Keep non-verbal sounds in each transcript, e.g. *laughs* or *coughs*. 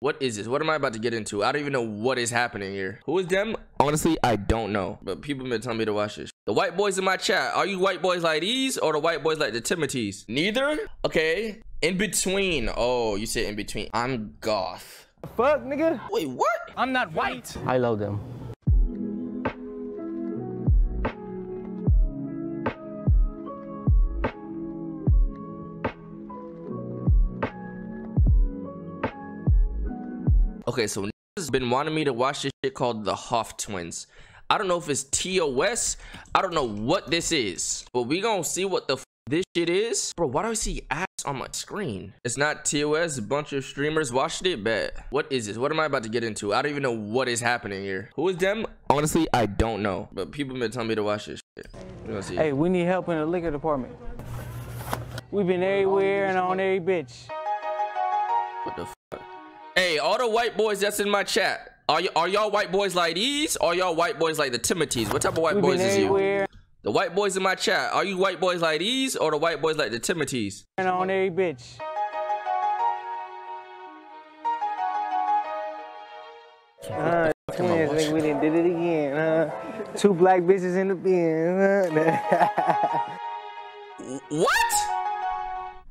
What is this? What am I about to get into? I don't even know what is happening here. Who is them? Honestly, I don't know. But people have been telling me to watch this. The white boys in my chat. Are you white boys like these or the white boys like the Timothys? Neither? Okay. In between. Oh, you said in between. I'm goth. Fuck, nigga. Wait, what? I'm not white. I love them. Okay, so has been wanting me to watch this shit called the Hoff Twins. I don't know if it's TOS. I don't know what this is, but we gonna see what the this shit is. Bro, why do I see ass on my screen? It's not TOS. A bunch of streamers watched it, but what is this? What am I about to get into? I don't even know what is happening here. Who is them? Honestly, I don't know, but people been telling me to watch this shit. We. Hey, we need help in the liquor department. We've been everywhere and on every bitch. What the? Hey, all the white boys that's in my chat. Are y- are y'all white boys like these? Or y'all white boys like the Timothys? What type of white boys is you? The white boys in my chat. Are you white boys like these or the white boys like the Timothys? and on every bitch. Uh, twins, nigga, we done did it again. Uh, two black bitches in the bin. Uh, *laughs* What?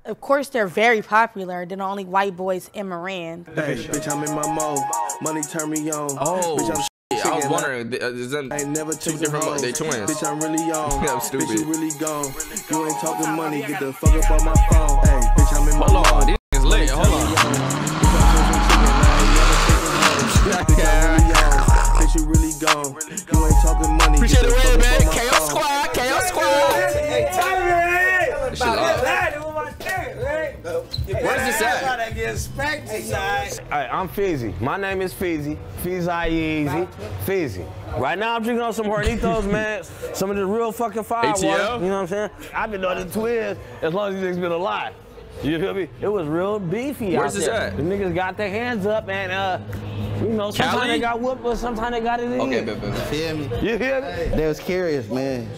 Of course, they're very popular. They're the only white boys in Moran. Hey, bitch, I'm in my mode. Money turn me on. Oh, bitch, I'm. I was wondering. uh, is them- I never Two different hoes. they twins. Bitch, I'm really on. *laughs* I'm Bitch, you really gone. You ain't talking money. Get the fuck up on my phone. Hey, bitch, I'm in my Hold on, mode. these niggas lit. Hold on. At? Hey, I'm Fizzy. My name is Fizzy. Fizzy Easy. Fizzy. Right now I'm drinking on some Hornitos, man. Some of the real fucking fire water. ATL? You know what I'm saying? I've been knowing the twins as long as these niggas been alive. You feel me? It was real beefy Where's out this there. at? The niggas got their hands up and uh, you know, sometimes Cali? they got whooped, but sometimes they got it in. Okay, bet, bet, bet. Feel me? You hear me? They was curious, man.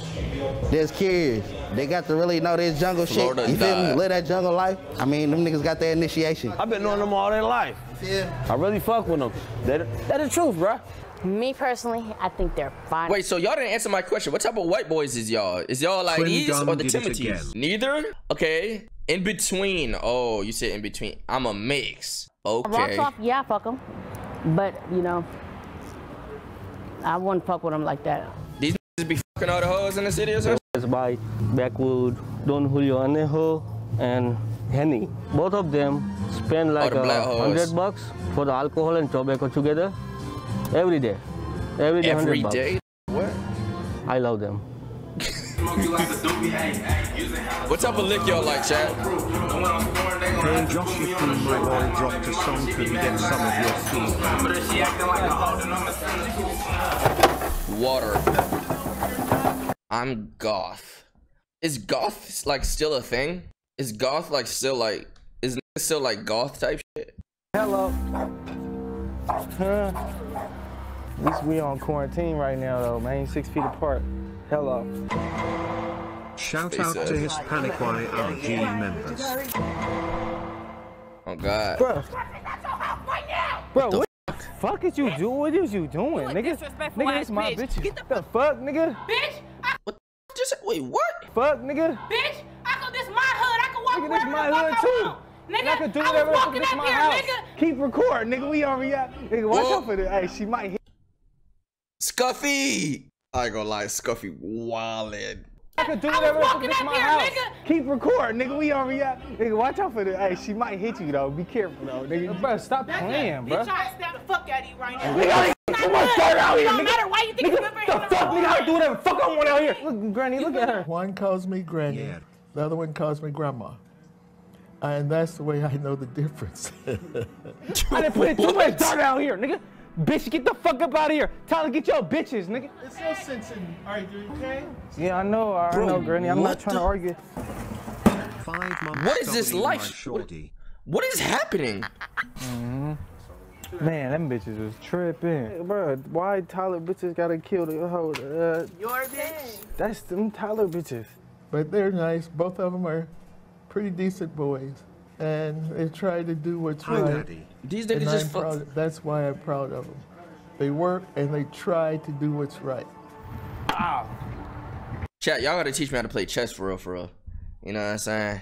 They was curious. They got to really know this jungle Florida shit. You feel me? Live that jungle life. I mean, them niggas got their initiation. I've been knowing them all their life. Yeah. I really fuck with them. That, that the truth, bruh. Me personally, I think they're fine. Wait, so y'all didn't answer my question. What type of white boys is y'all? Is y'all like Twin these or the did it Timothys? Neither? Okay. In between. Oh, you said in between. I'm a mix. Rocks Okay. off, yeah, fuck them. But, you know, I wouldn't fuck with them like that. All the hoes in the city or something? It's by Backwood, Don Julio Anejo, and Henny. Both of them spend like the a black hundred bucks for the alcohol and tobacco together every day. Every day, Every 100 bucks. day? What? I love them. What type of lick y'all like, chat? Hey Josh, if you might want to drop to song, could get some of your food? Water. I'm goth. Is goth like still a thing? Is goth like still like is niggas still like goth type shit? Hello. Huh? At least we on quarantine right now, though, man. Six feet apart. Hello. Shout out to Hispanic YRG members. Oh god. Bro. Bro, what the fuck is you doing? What is you doing, nigga? disrespectful Nigga, ass this my bitch. bitch. Get the the fuck, nigga? Bitch, I, Just wait, what? Fuck, nigga? bitch, I can, this my hood. I can walk Nigga, this wherever my the fuck hood I too. want. Nigga, And I can do I was whatever the fuck walking this up my here, house. nigga. Keep recording, nigga. We on react. Nigga, watch Whoa. out for this. Hey, she might hit. Scuffy! I ain't gonna lie, Scuffy wildin'. I can do I was whatever the fuck up my here, house. nigga. Keep recording, nigga. We on react. Nigga, watch out for this. Hey, she might hit you though. Be careful though, nigga. Bro, stop playing, bro. Bitch, I stab the fuck out of you right now. Nigga, I ain't too much dirt out It here, don't matter why you think you Nigga, remember the fuck, nigga, I do whatever fuck I want out here. Look, Granny, look at her. One calls me granny, Yeah. the other one calls me grandma. And that's the way I know the difference. *laughs* I didn't put too much dirt out here, nigga. Bitch, get the fuck up out of here. Tyler, get your bitches, nigga. There's no sense in arguing, okay? Yeah, I know, I Bro, know, Granny. I'm what not trying to argue. Five months What is this life? shorty. What is happening? Mm-hmm. Man, them bitches was tripping. Bro, why Tyler bitches gotta kill the whole, uh, Your bitch. that's them Tyler bitches. But they're nice. Both of them are pretty decent boys. and they try to do what's Hi, right. Daddy. These niggas just proud- That's why I'm proud of them. They work and they try to do what's right. Chat, y'all gotta teach me how to play chess for real, for real. You know what I'm saying?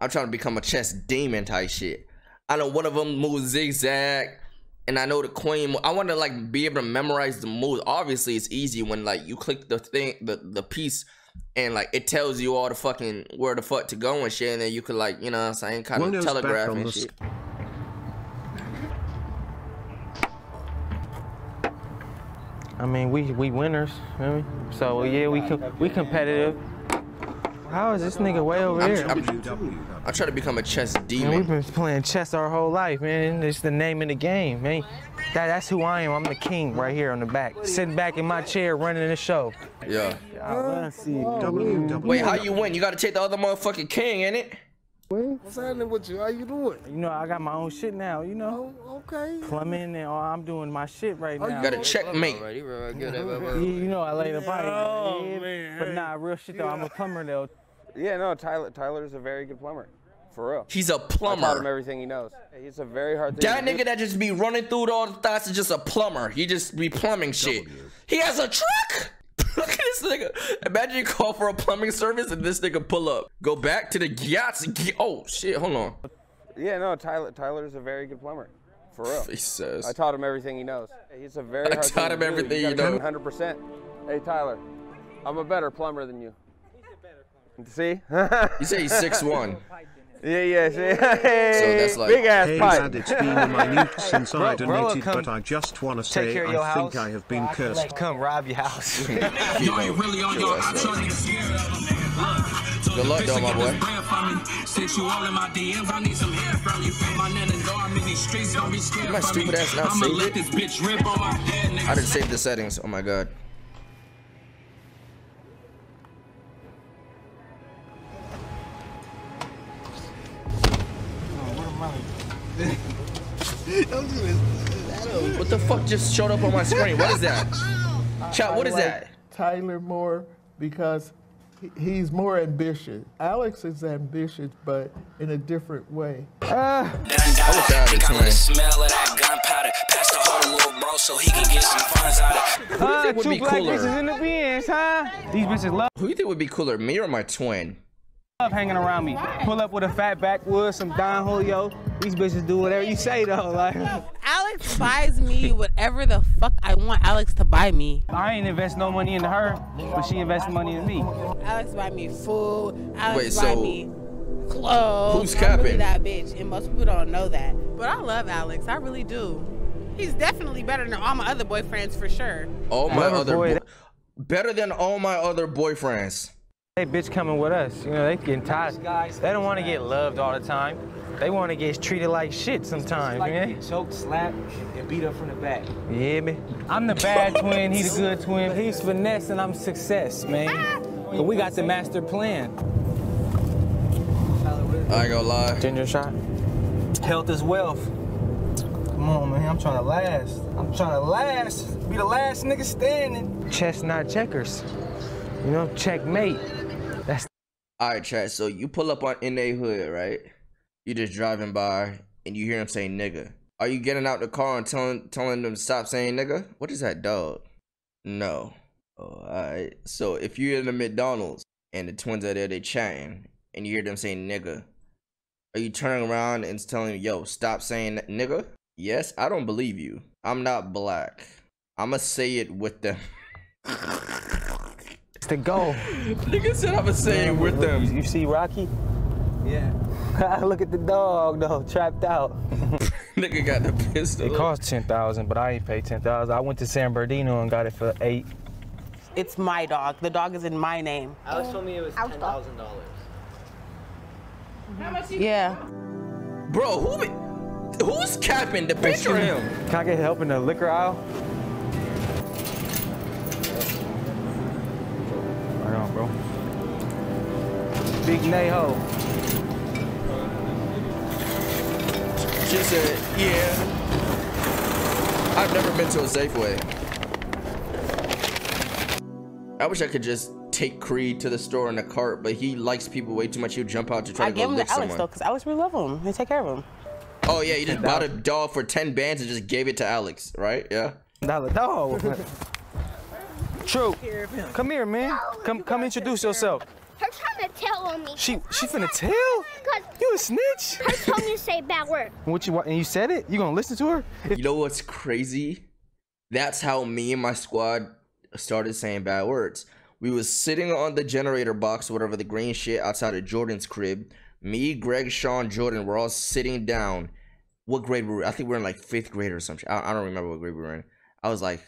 I'm trying to become a chess demon type shit. I know one of them moves zigzag, and I know the queen. I want to like be able to memorize the moves. Obviously, it's easy when like you click the thing, the the piece, and like it tells you all the fucking where the fuck to go and shit, and then you could like you know what I'm saying, kind of Windows back telegraph and shit. I mean, we we winners. You know I mean? So yeah, we com- we competitive. How is this nigga way over I'm, there? I'm, I'm trying to become a chess Man, demon. we've been playing chess our whole life, man. It's the name of the game, man. That, that's who I am. I'm the king right here on the back, sitting back in my chair, running the show. Yeah. I see it. WW. Wait, how you win? You gotta take the other motherfucking king, ain't it? What's happening with you? How you doing? You know, I got my own shit now. You know, Oh, okay. plumbing and all. I'm doing my shit right oh, now. Oh, you gotta checkmate. You, you know, I laid a pipe. Oh, yeah, man. But nah, real shit though. I'm a plumber though. Yeah, no, Tyler. Tyler's a very good plumber, for real. He's a I taught him plumber. everything he knows. It's a very hard thing. That to do. nigga that just be running through all the thoughts is just a plumber. He just be plumbing shit. He has a truck. *laughs* Look at this nigga. Imagine you call for a plumbing service and this nigga pull up. Go back to the yachts. Oh shit, hold on. Yeah, no, Tyler. Tyler's a very good plumber, for real. He says. I taught him everything he knows. He's a very I hard taught thing him everything you gotta know. 100%. Hey, Tyler, I'm a better plumber than you. He's a better plumber. See? *laughs* You say he's 6'1". *laughs* Yeah, yeah, see? *laughs* Hey, that's like- big ass Hey pipe. Dad, it's been a minute *laughs* since I Bro, bro, donated, come but I just want to say care of I think house. I have been cursed. Come rob your house. *laughs* you ain't really on your Good luck though, my boy. My stupid ass not saved it. I didn't save the settings. Oh my god. *laughs* What the fuck just showed up on my screen? What is that? *laughs* Chat, what I is like that? Tyler more because he's more ambitious. Alex is ambitious, but in a different way. Ah. I wish I had a of that gunpowder. Pass the whole little bro so he can get some funds out of Who do you think would two black cooler? bitches in the bins, huh? These bitches love, Who do you think would be cooler, me or my twin? Love hanging around me. Pull up with a fat backwood, some Don Julio. These bitches do whatever you say though. *laughs* Like Alex buys me whatever the fuck I want Alex to buy me. I ain't invest no money into her, but she invested money in me. Alex buy me food. Alex Wait, buy so me clothes. who's I'm really capping? that bitch, and most people don't know that. But I love Alex. I really do. He's definitely better than all my other boyfriends for sure. All my other boy, better than all my other boyfriends. Hey, bitch coming with us. You know, they getting tired. Guys, They don't want to get loved all the time. They want to get treated like shit sometimes, man. Choked, slapped, and beat up from the back. Yeah, man. I'm the bad twin, he the good twin. He's finesse and I'm success, man. But we got the master plan. I ain't gonna lie. Ginger shot. Health is wealth. Come on, man. I'm trying to last. I'm trying to last. Be the last nigga standing. Chestnut checkers. You know, checkmate. All right, chat. So you pull up on NA hood, right? You just driving by and you hear him say nigga. Are you getting out the car and telling telling them to stop saying nigga? What is that dog? No. Oh, alright. So if you're in the McDonald's and the twins are there, they chatting, and you hear them saying nigga, are you turning around and telling yo, stop saying nigga? Yes, I don't believe you. I'm not black. I'ma say it with them. *laughs* it's the goal. *laughs* Nigga said I'ma say it with them. You see Rocky? Yeah. *laughs* Look at the dog though, trapped out. *laughs* Nigga got the pistol. It cost ten thousand, but I ain't paid ten thousand. I went to San Bernardino and got it for eight. It's my dog. The dog is in my name. Alex told me it was ten thousand dollars. How much you Yeah. Bro, who be, who's capping the bitch or him? Can I get help in the liquor aisle? Big Neho. She said, yeah. I've never been to a Safeway. I wish I could just take Creed to the store in a cart, but he likes people way too much. He'll jump out to try I to gave go him to Alex someone. though, because Alex really love him. They take care of him. Oh yeah, he just bought a doll for ten bands and just gave it to Alex, right? Yeah. Dollar *laughs* dog. True. Come here, man. Come come introduce yourself. Her tell on me. She she finna tell? Cause You a snitch? her told me to say bad word. *laughs* What you want? And you said it? You gonna listen to her? You know what's crazy? That's how me and my squad started saying bad words. We was sitting on the generator box, whatever the green shit outside of Jordan's crib. Me, Greg, Sean, Jordan, we're all sitting down. What grade were we? I think we are in like fifth grade or something. I, I don't remember what grade we were in. I was like,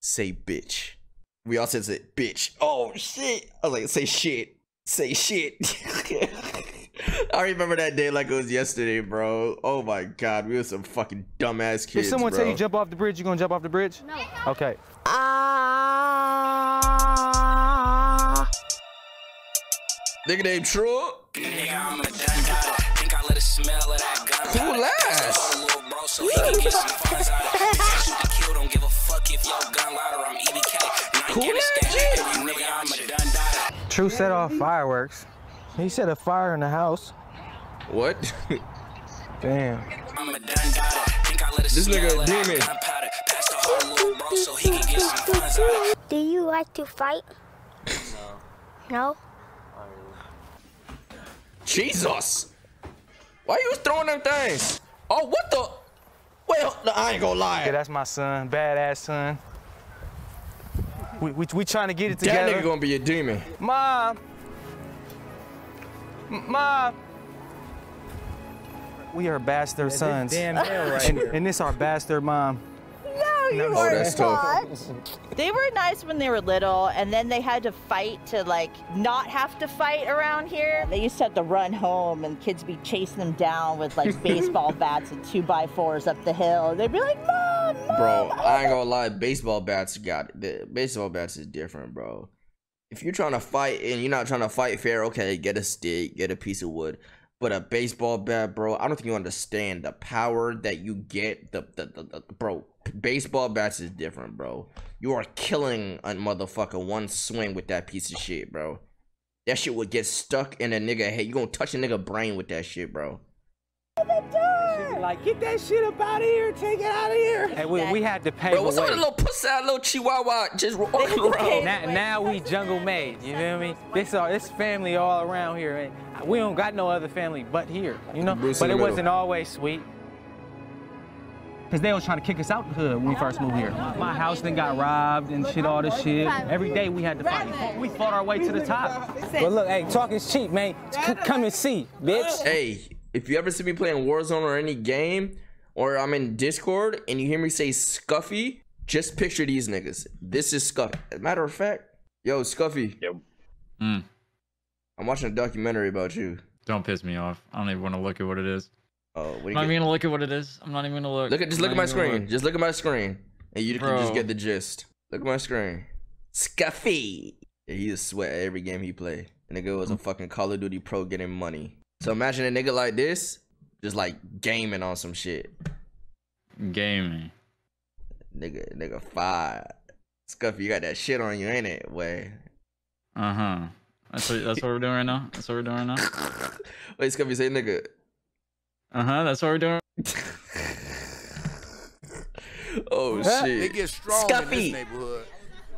say bitch. We all said say, bitch. Oh shit. I was like, say shit. Say shit. *laughs* I remember that day like it was yesterday, bro. Oh my god, we were some fucking dumbass kids. if someone bro. tell you jump off the bridge, you gonna jump off the bridge? No. Okay. Ah. Nigga named True. Nigga, I'm a. Think I let it smell of that gun. Who last? Little bro, so he can get some funds out of it. Shoot to kill, don't give a fuck if your gun louder. I'm EBK. Who Afghanistan. Every I'm a done dada. True set off fireworks. He set a fire in the house. What? *laughs* Damn. I'm a done dada. Think I let it This nigga of demon. gunpowder. Pass the whole little bro, so he can get some funds out of it. Do you like to fight? No. No? Jesus. Why you throwing them things? Oh, what the? Well, I ain't gonna lie. Yeah, that's my son. Badass son. We, we, we trying to get it together. that together. nigga gonna be a demon. Mom. Mom. We are bastard sons. damn right and, and this our bastard mom. No, you were that's tough. not. They were nice when they were little, and then they had to fight to like not have to fight around here. They used to have to run home, and kids be chasing them down with like *laughs* baseball bats and two by fours up the hill. They'd be like, "Mom, mom." Bro, I ain't gonna lie. Baseball bats got the baseball bats is different, bro. If you're trying to fight and you're not trying to fight fair, okay, get a stick, get a piece of wood. But a baseball bat, bro, I don't think you understand the power that you get. The the, the, the bro, baseball bats is different, bro. You are killing a motherfucker one swing with that piece of shit, bro. That shit would get stuck in a nigga head. You gonna touch a nigga brain with that shit, bro. Like, get that shit up out of here. Take it out of here. And we, we had to pay Bro, what's up with the little pussy out little chihuahua just *laughs* walking around? Now, now we jungle made. You feel me? This all this family all around here. And we don't got no other family but here. You know. Bruce but it middle. wasn't always sweet. Cause they was trying to kick us out the hood when we first moved here. My house then got robbed and shit, all this shit. Every day we had to fight. We fought our way to the top. But look, hey, talk is cheap, man. C- come and see, bitch. Hey, if you ever see me playing Warzone or any game, or I'm in Discord and you hear me say Scuffy, just picture these niggas. This is Scuffy. As a matter of fact, yo, Scuffy. Yo. Mm. I'm watching a documentary about you. Don't piss me off. I don't even want to look at what it is. Oh, what I'm not get? even gonna look at what it is. I'm not even gonna look. Look at just look at my not even gonna screen. look. Just look at my screen, and you can just get the gist. Look at my screen. Scuffy. Yeah, he just sweat every game he play. And nigga was a fucking Call of Duty pro getting money. So imagine a nigga like this, just like gaming on some shit. Gaming. Nigga, nigga, fire. Scuffy, you got that shit on you, ain't it? Way. Uh huh. That's what that's what we're doing right now. That's what we're doing right now. *laughs* Wait, Scuffy, say nigga. Uh huh. That's what we're doing. *laughs* Oh They shit. get strong in this neighborhood.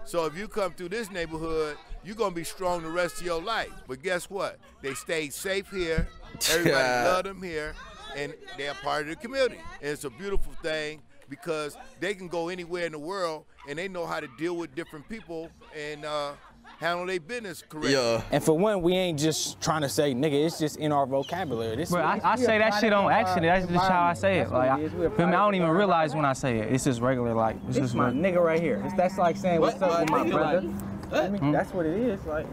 So if you come through this neighborhood, you're gonna be strong the rest of your life. But guess what? They stayed safe here. *laughs* Everybody Yeah. love them here, and they're part of the community. And it's a beautiful thing because they can go anywhere in the world and they know how to deal with different people and uh, handle their business correctly. Yeah. And for one, we ain't just trying to say nigga. It's just in our vocabulary. This Bro, I, I say that shit on accident. That's just how I say it. Like, I, feel me? I don't even realize when I say it. It's just regular, like, it's This just is my nigga right here. It's, that's like saying what's up with my brother. I mean, that's what it is. Like,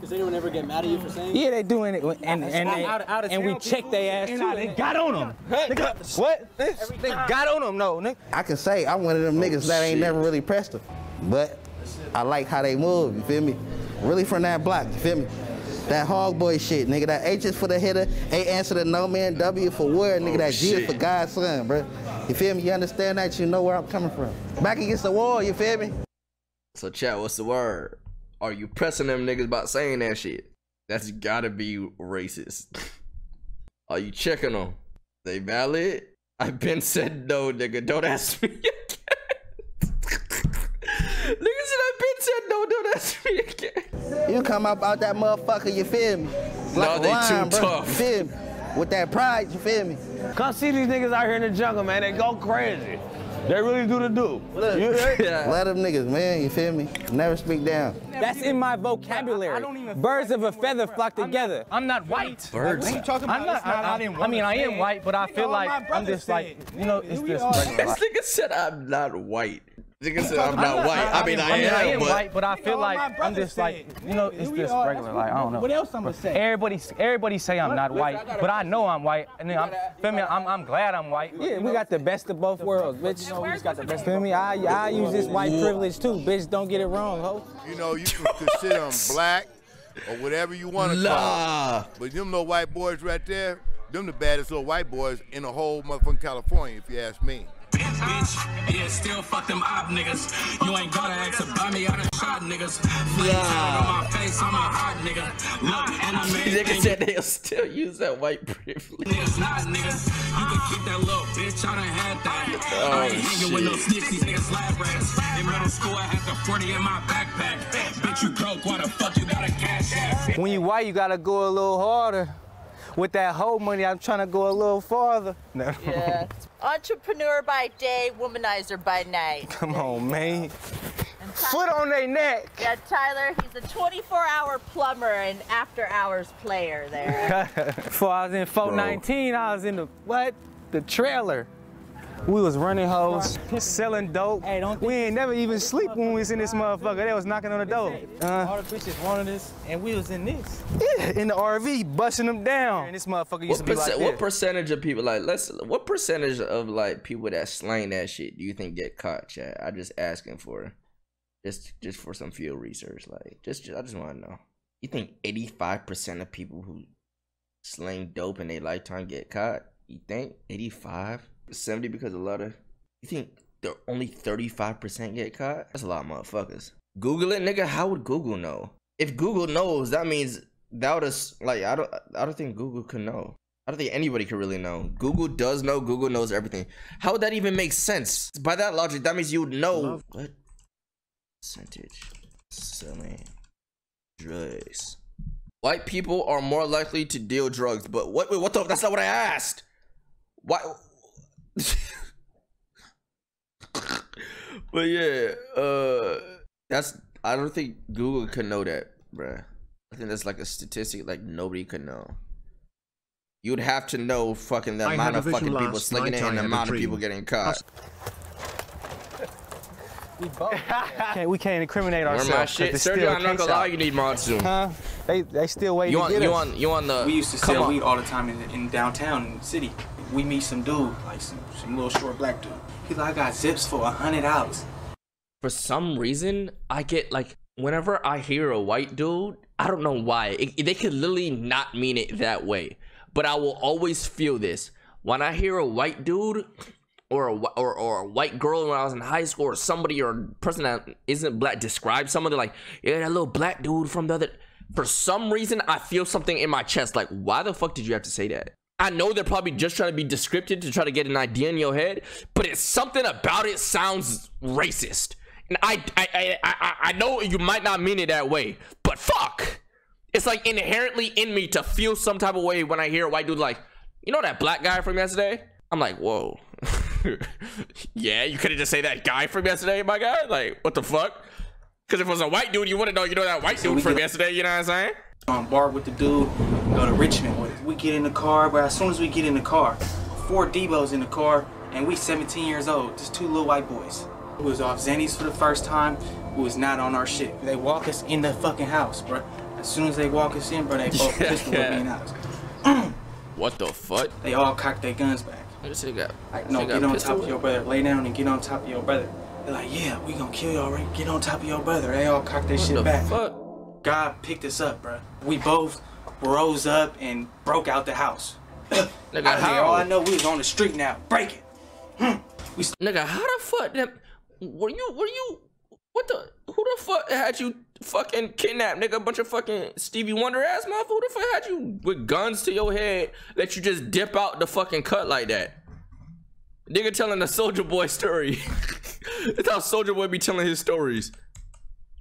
Does anyone ever get mad at you for saying? Yeah, they doing it, and and they, Out out and we town check their ass people, too. they They got on them. Nigga, what? They got on them, no, nigga. I can say I'm one of them oh, niggas that ain't never really pressed them, but I like how they move. You feel me? Really from that block. You feel me? That hog boy shit, nigga. That H is for the hitter, A answer to no man, W for where, nigga. Oh, that G is for God's son, bro. You feel me? You understand that? You know where I'm coming from. Back against the wall. You feel me? So chat, what's the word? Are you pressing them niggas about saying that shit? That's gotta be racist. *laughs* Are you checking them? They valid? I've been said no, nigga. Don't ask me *laughs* again. nigga said I've been said no. Don't ask me again. You come up out that motherfucker, you feel me? No, they lion, too bro, tough. You feel me? With that pride, you feel me? Come see these niggas out here in the jungle, man. They go crazy. They really do the do. You heard? *laughs* Let them niggas, man, you feel me? Never speak down. That's in my vocabulary. I, I Birds of a feather flock together. I'm not white. Birds. I'm not. I, I, I mean, I am white, but I feel like I'm just like you know, it's just regular. This nigga said I'm not white. Nigga said I'm not white. I mean, I, I mean, am, I am but white, but I feel like I'm just like you know, it's just regular. Like I don't know. What else I'm gonna say? Everybody, everybody say I'm not white, but I know I'm white, and then I'm feel me. I'm, I'm glad I'm white. Yeah, we got the best of both worlds, bitch. You know, we just got the best. Feel me? I I use this white privilege too, bitch. Don't get it wrong, ho. You know, you can consider them black or whatever you want to call Nah. them. But them little white boys right there, them the baddest little white boys in the whole motherfucking California, if you ask me. Bitch, yeah, still fuck them op niggas. You ain't gotta ask about me, I done shot niggas. Flame turn on my face, I'm a hot nigga. Look, and I made nigga said they'll still use that white privilege. Niggas not niggas. You can keep that little bitch, I done had that. Oh, I ain't oh, hanging with no shit. snitch, these niggas lab rats. In middle school, I had the 40 in my backpack. Bitch, you broke, why the fuck you got a cash app? When you white, you gotta go a little harder. With that whole money, I'm trying to go a little farther. No. Yeah. Entrepreneur by day, womanizer by night. *laughs* Come on, man. Foot on their neck. Yeah, Tyler, he's a 24-hour plumber and after-hours player there. *laughs* Before I was in 419, I was in the what? The trailer. We was running hoes, selling dope. Hey, don't we ain't never even sleep when we was in this motherfucker. They was knocking on the door. Uh, All the bitches wanted us, and we was in this. yeah, in the RV, busting them down. And this motherfucker used What, to be percent, like what percentage of people like let's what percentage of like people that slang that shit do you think get caught, Chad? I just asking for just just for some field research. Like just, just I just want to know. You think eighty five percent of people who slang dope in their lifetime get caught? You think eighty five? Seventy because a lot of you think there only thirty five percent get caught? That's a lot of motherfuckers. Google it, nigga. How would Google know? If Google knows, that means that would us like I don't I don't think Google could know. I don't think anybody could really know. Google does know. Google knows everything. How would that even make sense? By that logic, that means you would know what percentage selling drugs. White people are more likely to deal drugs, but what? Wait, what the? That's not what I asked. Why? *laughs* but yeah, uh, that's. I don't think Google could know that, bruh. I think that's like a statistic like nobody could know. You'd have to know fucking the I amount of fucking people last slinging it and the amount of people getting caught. We both. *laughs* can't, we can't incriminate Where ourselves. my 'cause shit, there's Sergio, still a I'm not gonna lie, you need monsoon. Huh? They they still waiting You to on get you us. on you on the We used to sell on. weed all the time in, in downtown in the city. We meet some dude, like some, some little short black dude. He's like, I got zips for a hundred dollars. for some reason I get like whenever I hear a white dude, I don't know why. It, they could literally not mean it that way, but I will always feel this when I hear a white dude or a, or or a white girl when I was in high school or somebody or a person that isn't black describe somebody like yeah that little black dude from the other. For some reason, I feel something in my chest. Like, why the fuck did you have to say that? I know they're probably just trying to be descriptive to try to get an idea in your head, but it's something about it sounds racist. And I, I, I, I, I know you might not mean it that way, but fuck, it's like inherently in me to feel some type of way when I hear a white dude like, you know that black guy from yesterday? I'm like, whoa. *laughs* yeah, you couldn't just say that guy from yesterday, my guy. Like, what the fuck? Because if it was a white dude, you wouldn't know. You know that white dude from yesterday. You know what I'm saying? Um, on bar with the dude, go to Richmond with it. We get in the car, but as soon as we get in the car, four Debo's in the car, and we 17 years old, just two little white boys. We was off Zennies for the first time. We was not on our shit. They walk us in the fucking house, bro. As soon as they walk us in, bro, they both Yeah, *laughs* pistol yeah. whip me in the house. *clears throat* What the fuck? They all cock their guns back. This nigga got, Like, no, nigga get on top of your brother. Lay down and get on top of your brother. They're like, yeah, we gonna kill y'all, right? Get on top of your brother. They all cock their What shit the back. fuck? God picked us up, bro. We both rose up and broke out the house. *coughs* Nigga, there, how? all I know, we was on the street now. Break it. Hmm. Nigga, how the fuck? Them, were you? Were you? What the? Who the fuck had you fucking kidnapped, nigga? A bunch of fucking Stevie Wonder ass motherfucker. Who the fuck had you with guns to your head that you just dip out the fucking cut like that? Nigga telling the Soldier Boy story. *laughs* That's how Soldier Boy be telling his stories.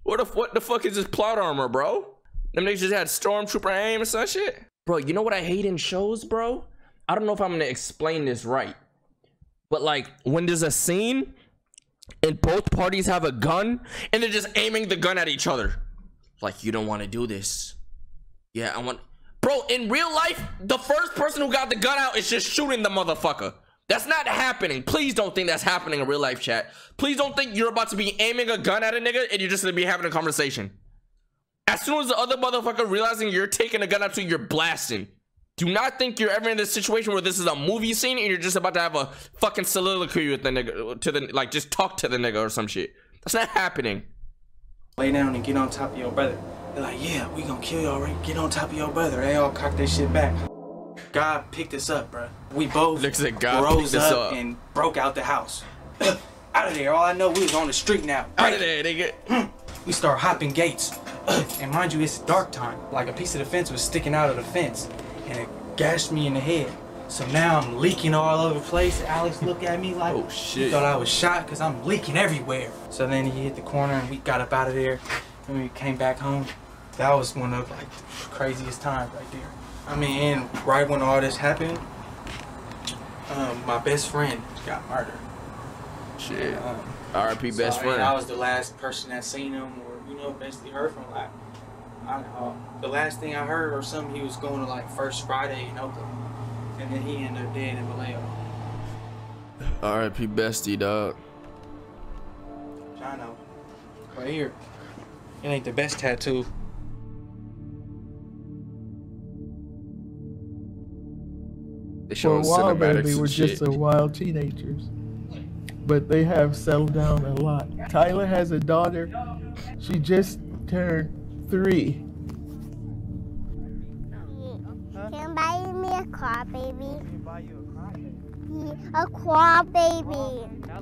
What the what the fuck is this plot armor, bro? Them niggas just had stormtrooper aim or some shit. Bro, you know what I hate in shows, bro? I don't know if I'm gonna explain this right. But like when there's a scene and both parties have a gun and they're just aiming the gun at each other. Like you don't want to do this. Yeah, I want Bro, in real life, the first person who got the gun out is just shooting the motherfucker. That's not happening. Please don't think that's happening in real life, chat. Please don't think you're about to be aiming a gun at a nigga and you're just gonna be having a conversation. As soon as the other motherfucker realizing you're taking a gun out to you, you're blasting. Do not think you're ever in this situation where this is a movie scene and you're just about to have a fucking soliloquy with the nigga to the like just talk to the nigga or some shit. That's not happening. Lay down and get on top of your brother. They're like, yeah, we gonna kill y'all, right? Get on top of your brother. They all cock their shit back. God picked us up, bro. We both Looks like God rose up, up. and broke out the house. *clears throat* out of there. All I know, we was on the street now. Out of there, nigga. *clears throat* We start hopping gates. *clears throat* and mind you, it's dark time. Like a piece of the fence was sticking out of the fence, and it gashed me in the head. So now I'm leaking all over the place. Alex looked at me like, oh shit. He thought I was shot because I'm leaking everywhere. So then he hit the corner and we got up out of there. And we came back home. That was one of like the craziest times right there. I mean, and right when all this happened, um, my best friend got murdered. Shit. Um, R.I.P. best friend. I was the last person that seen him or, you know, basically heard from like, I don't the last thing I heard or something, he was going to like First Friday in Oakland. And then he ended up dead in Vallejo. R.I.P. bestie, dog. I know. Right here. It ain't the best tattoo. They For a while there, cinematics they and were shit. just a wild teenagers. But they have settled down a lot. Tyler has a daughter. She just turned three. Can you buy me a car, baby? A car, baby. I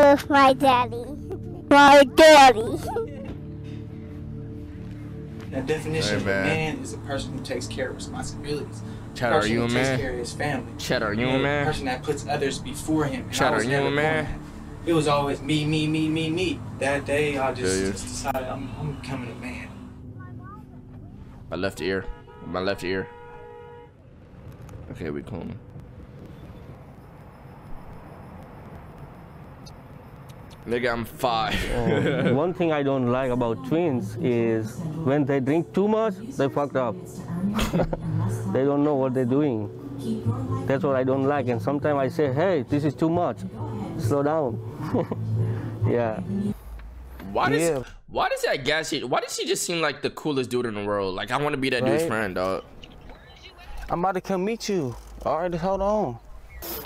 love my daddy. My daddy. *laughs* *laughs* The definition Hey, of a man. is a person who takes care of responsibilities. Chad, are you a takes man? care of his family. Chad, are you a man? person that puts others before him. And Chad, are you a man? It was always me, me, me, me, me. That day, I just, just decided I'm, I'm becoming a man. My left ear. My left ear. Okay, we cool. Nigga, I'm five. Uh, *laughs* one thing I don't like about twins is when they drink too much, they fucked up. *laughs* they don't know what they're doing. That's what I don't like. And sometimes I say, hey, this is too much. Slow down. *laughs* yeah. Why does Yeah. why does that gas shit? Why does he just seem like the coolest dude in the world? Like I want to be that dude's friend, dog. I'm about to come meet you. All right, hold on.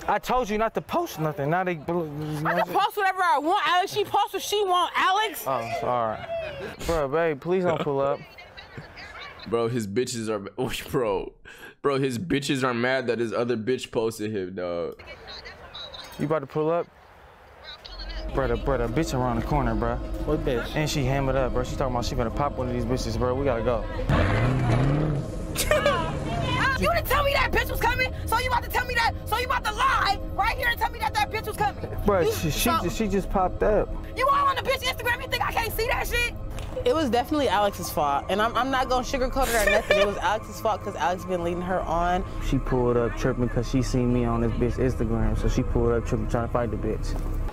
I told you not to post nothing. Now they. I can post whatever I want, Alex. She posts what she want, Alex. Oh, all right. Bro, babe, please don't pull up. Bro, his bitches are *laughs* bro, bro. His bitches are mad that his other bitch posted him, dog. You about to pull up? bro Brother, brother, bitch around the corner, bro. What bitch? And she hammered up, bro. She talking about she gonna pop one of these bitches, bro. We gotta go. *laughs* You didn't tell me that bitch was coming, so you about to tell me that? So you about to lie right here and tell me that that bitch was coming? Bro, You- she, she, so- just, she just popped up. You all on the bitch Instagram? You think I can't see that shit? It was definitely Alex's fault, and I'm, I'm not gonna sugarcoat it or nothing. It was Alex's fault because Alex been leading her on. She pulled up tripping because she seen me on this bitch Instagram. So she pulled up tripping trying to fight the bitch.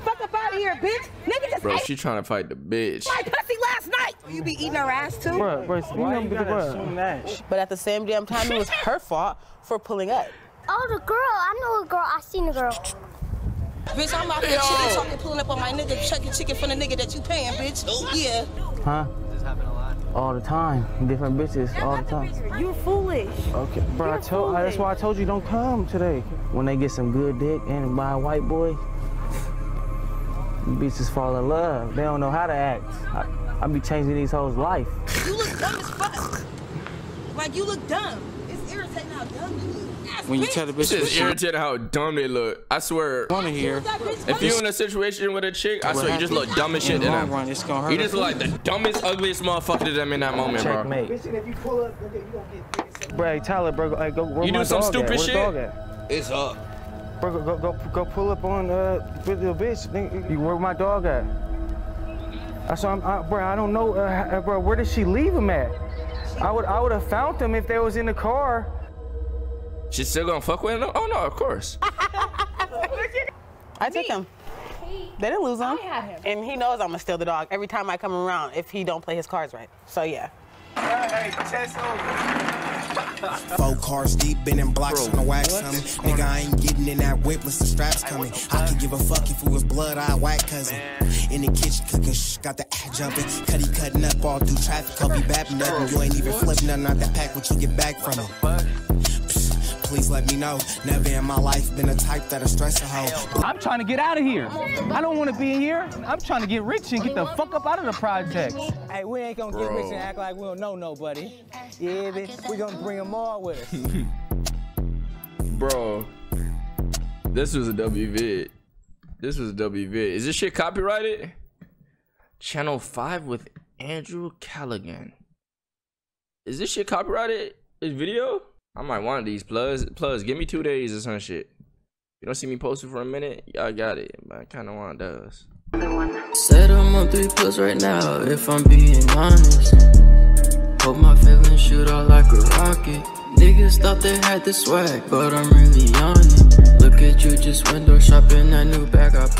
Fuck up out of here, bitch. Nigga just Bro, ate she trying to fight the bitch. my pussy last night. Oh, you be eating her ass too? Bro, bro, Why you you know, gotta bro. assume that? But at the same damn time, it was her *laughs* fault for pulling up. Oh, the girl. I know a girl. I seen a girl. Bitch, I'm out here chicken talking, pulling up on my nigga, chucking chicken from the nigga that you paying, bitch. Yeah. Huh? All the time. Different bitches all the time. You're foolish. Okay, bro, I told, that's why I told you don't come today. When they get some good dick and by a white boy, bitches fall in love. They don't know how to act. I, I be changing these hoes' life. You look dumb as fuck. Like you look dumb. It's irritating how dumb you look. When you tell the bitch It's what just she irritating how dumb they look. I swear. wanna hear. If you're in a situation with a chick, I swear you just look dumb as shit In to them. run, it's gonna hurt You just look like the dumbest, ugliest motherfucker to them in that moment, bro. Bro, hey, Tyler, bro, hey, go. Where You my do some dog stupid at? Where shit? The dog at? It's up. Bro, go, go, go, go pull up on uh with the bitch. nigga. You- Where my dog at? I saw him, uh, bro. I don't know, uh, uh, bro. Where did she leave him at? I would, I would have found them if they was in the car. She's still gonna fuck with him? Oh no, of course. *laughs* I took him. They didn't lose him. And he knows I'm gonna steal the dog every time I come around if he don't play his cards right. So yeah. *laughs* Four cars deep, been in blocks on the wax coming. Nigga, I ain't getting in that whip with the straps coming. I could give a fuck if it was blood, I whack cousin. In the kitchen cooking, shh, got the ass jumping. Cutty cutting up all through traffic, I'll be back nothing. You ain't even flipping nothing out that pack, what you get back from it. Psst, Please let me know. Never in my life been a type that'll stress a hoe. I'm trying to get out of here. I don't want to be in here. I'm trying to get rich and get the fuck up out of the project. Hey, we ain't gonna get rich and act like we don't know nobody. Yeah, bitch. We gonna bring them all with us. *laughs* Bro. This was a WV. This was a WV. Is this shit copyrighted? Channel 5 with Andrew Callaghan. Is this shit copyrighted? This video? I might want these plus. Plus, give me two days or some shit. You don't see me posting for a minute? Y'all got it. But I kinda want those. Said I'm on three plus right now, if I'm being honest. Hope my feelings shoot out like a rocket. Niggas thought they had the swag, but I'm really on it. Look at you just window shopping that new bag I bought.